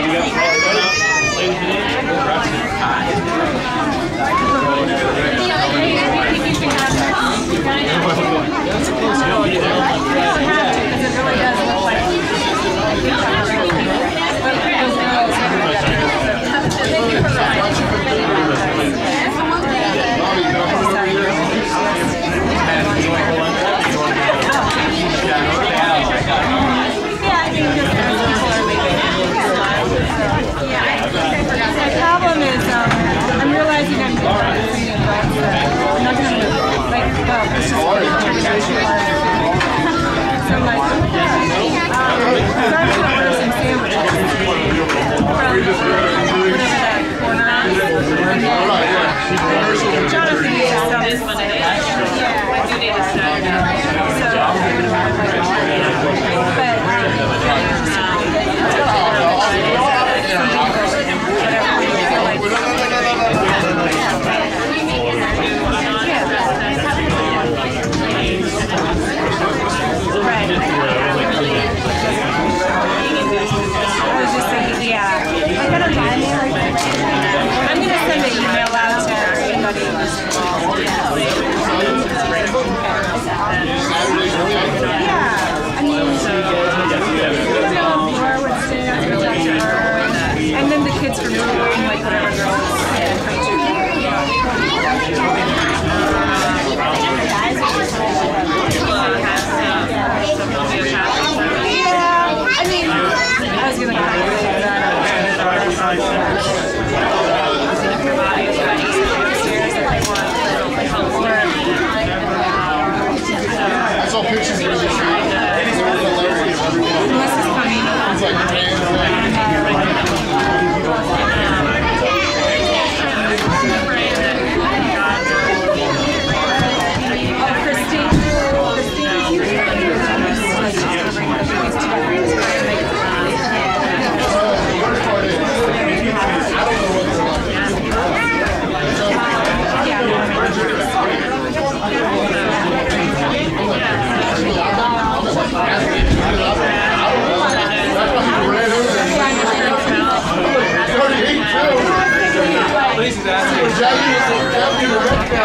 Ladies and my problem is um, I'm realizing I'm not going to move. Like, this is So I'm like, um, so I'm going to order some sandwiches from whatever that corner is. And then Jonathan needs some. Yeah. So I'm going to like it's commemorating like whatever girls did from Japan.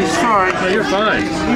yeah. You're fine.